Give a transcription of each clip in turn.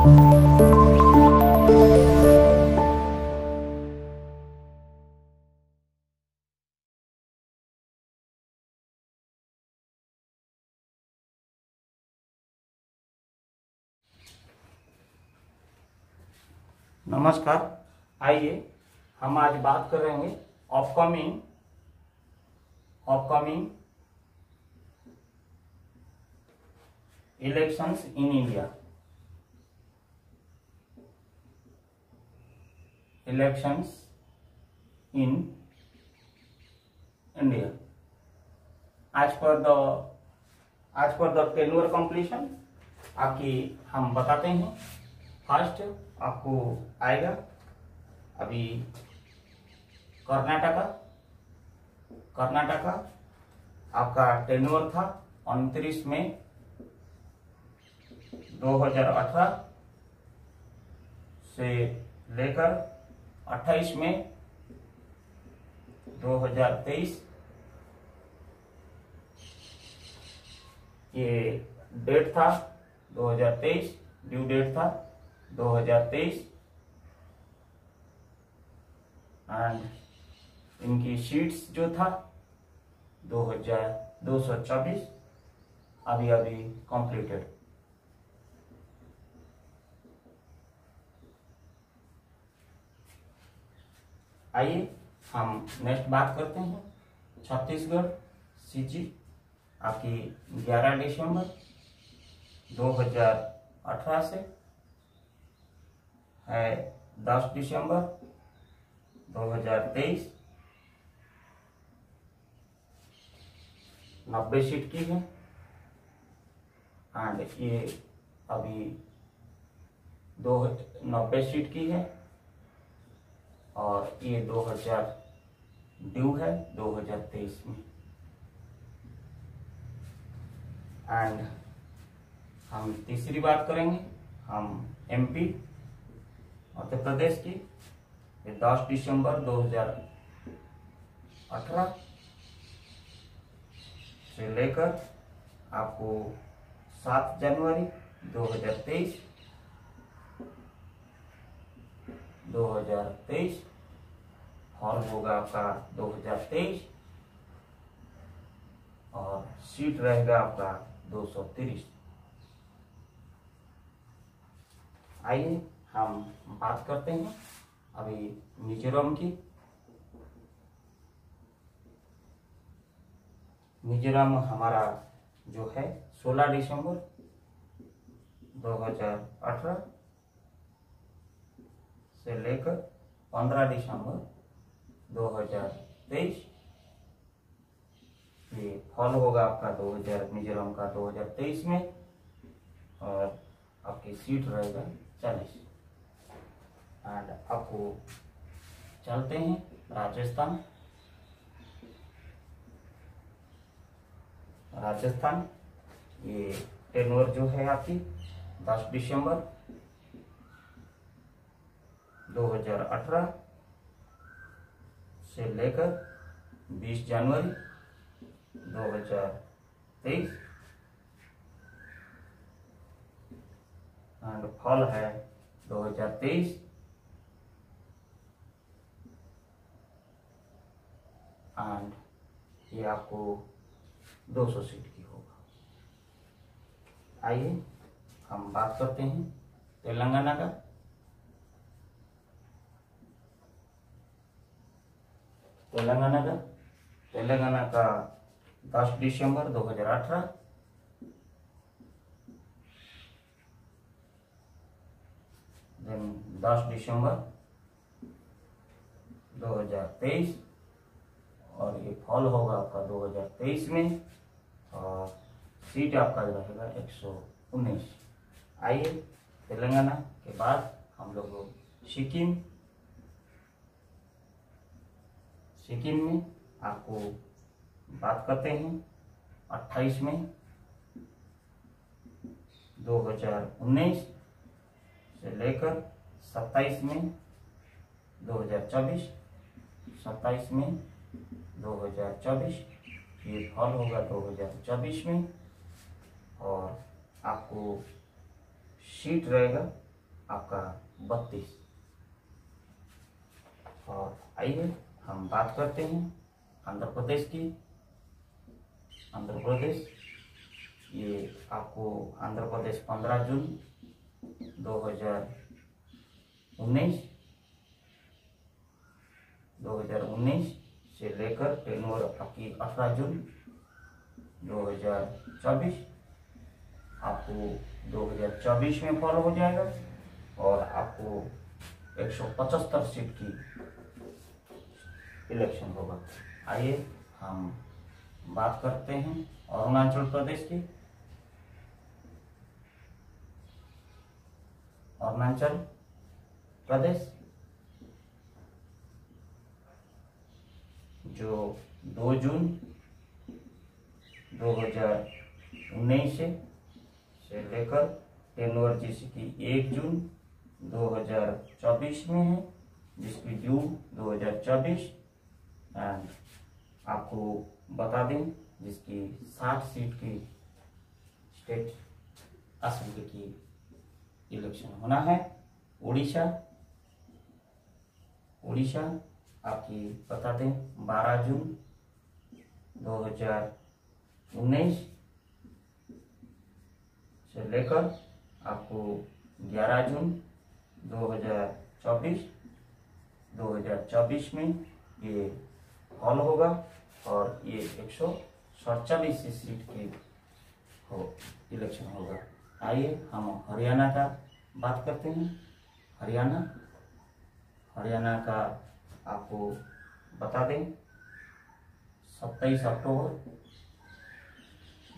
नमस्कार आइए हम आज बात करेंगे upcoming upcoming elections in India elections in India आज पर द आज पर द टेनुअर कंप्लीशन आपकी हम बताते हैं। फ़र्स्ट आपको आएगा अभी कर्नाटका। कर्नाटका आपका टेनुअर था उनतीस में 2018 से लेकर 28 में 2023 ये डेट था 2023 ड्यू डेट था 2023 एंड इनकी शीट्स जो था 2224 अभी अभी कंप्लीटेड आइए, हम नेक्स्ट बात करते हैं। छत्तीसगढ़ सीजी आपकी 11 दिसंबर 2018 से है 10 दिसंबर 2023 नब्बे सीट की है। एंड ये अभी दो नब्बे सीट की है। और ये 2000 ड्यू है 2023 में। एंड हम तीसरी बात करेंगे, हम एमपी मध्य प्रदेश की, ये 10 दिसंबर 2018 से लेकर आपको 7 जनवरी 2023 2023 फॉर्म होगा आपका 2023 और सीट रहेगा आपका 230 आइए हम बात करते हैं अभी मिजोरम की मिजोरम हमारा जो है 16 दिसंबर 2018 से लेकर 15 दिसंबर 2023 ये फॉल होगा आपका 2000 मिजोरम का 2023 में। और आपकी सीट रहेगा चालीस। एंड आपको चलते हैं राजस्थान। राजस्थान, ये टेनवर जो है आपकी 10 दिसंबर 2018 से लेकर 20 जनवरी 2023 एंड फॉल है 2023 एंड ये आपको 200 सीट की होगा। आइए, हम बात करते हैं तेलंगाना का। तेलंगाना का? तेलंगाना का 10 दिसंबर 2018 देन 10 दिसंबर 2023 और ये फॉल होगा आपका 2023 में, और सीट आपका रहेगा एक सौ उन्नीस। आइए तेलंगाना के बाद हम लोग सिक्किम सिक्किम में आपको बात करते हैं 28 में 2019 से लेकर 27 में 2024 27 में 2024 ये फॉल होगा 2024 में और आपको सीट रहेगा आपका बत्तीस। और आइए हम बात करते हैं आंध्र प्रदेश की। आंध्र प्रदेश, ये आपको आंध्र प्रदेश पंद्रह जून दो हज़ार उन्नीस, दो हज़ार उन्नीस से लेकर टेनवर आपकी अठारह जून दो हज़ार चौबीस, आपको दो हज़ार चौबीस में फॉलो हो जाएगा और आपको एक सौ पचहत्तर सीट की इलेक्शन होगा। आइए, हम बात करते हैं अरुणाचल प्रदेश की। अरुणाचल प्रदेश, जो दो जून दो हज़ार उन्नीस से से लेकर टेनवर जिसकी की एक जून दो हज़ार चौबीस में है, जिसकी जून दो हज़ार चौबीस एंड आपको बता दें, जिसकी साठ सीट की स्टेट असेंबली की इलेक्शन होना है उड़ीसा उड़ीसा आपकी बता दें, बारह जून दो हज़ार उन्नीस से लेकर आपको ग्यारह जून दो हज़ार चौबीस, दो हज़ार चौबीस में ये हॉल होगा और ये एक सौ सड़चालीस सीट की हो इलेक्शन होगा। आइए, हम हरियाणा का बात करते हैं। हरियाणा? हरियाणा का आपको बता दें, सत्ताईस अक्टूबर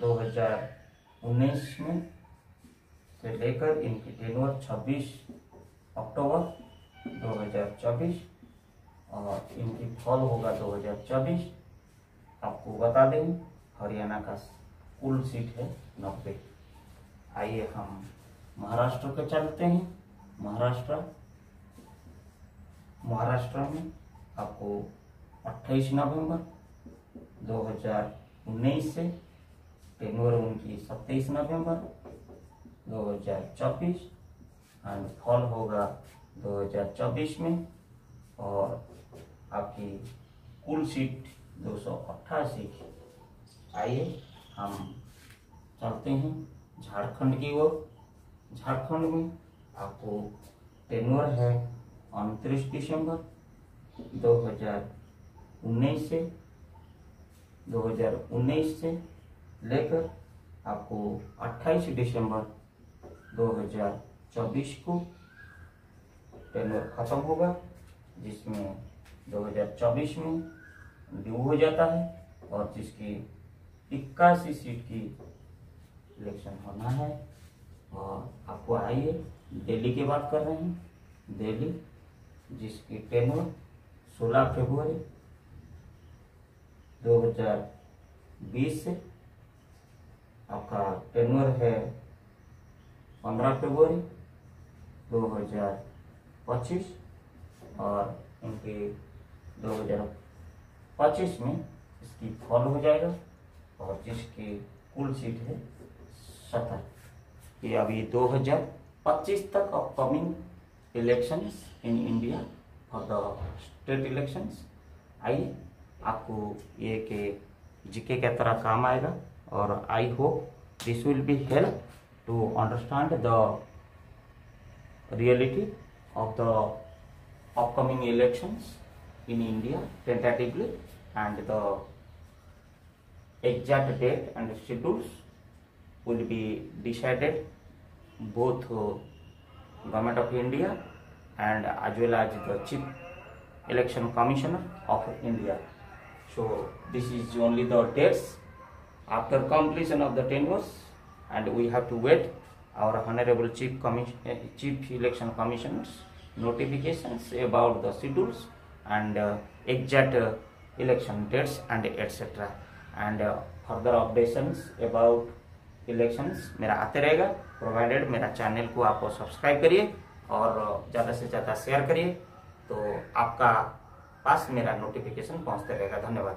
2019 में से लेकर इनकी टेनवर 26 अक्टूबर 2024 और इनकी फॉल होगा 2024 आपको बता दें, हरियाणा का कुल सीट है नब्बे। आइए हम महाराष्ट्र के चलते हैं। महाराष्ट्र महाराष्ट्र में आपको 28 नवंबर 2019 से टेनवर उनकी 27 नवंबर 2024 एंड फॉल होगा 2024 में, और आपकी कुल सीट दो सौ अट्ठासी आइए हम चलते हैं झारखंड की ओर। झारखंड में आपको टेनवर है उनतीस दिसंबर 2019 से 2019 से लेकर आपको 28 दिसंबर 2024 को टेनवर खत्म होगा, जिसमें 2024 में ड्यू हो जाता है और जिसकी इक्यासी सीट की इलेक्शन होना है। और आपको आइए, दिल्ली की बात कर रहे हैं। दिल्ली, जिसकी टेनवर 16 फरवरी 2020 से आपका टेनवर है 15 फरवरी 2025 और इनके 2025 में इसकी फॉल हो जाएगा और जिसकी कुल सीट है सत्तर। ये अभी 2025 तक upcoming elections in India for the state elections आइए, आपको ये के जीके के तरह काम आएगा और I hope this will be help to understand the reality of the upcoming elections in India tentatively and the exact date and schedules will be decided both uh, government of India and as well as the chief election commissioner of India. So this is only the dates after completion of the tenures and we have to wait our honorable chief chief election commissioners notifications about the schedules and uh, exact uh, election dates and etc and uh, further updations about elections मेरा आते रहेगा। Provided मेरा channel को आप subscribe करिए और ज़्यादा से ज़्यादा शेयर करिए। तो आपका पास मेरा नोटिफिकेशन पहुँचते रहेगा। धन्यवाद।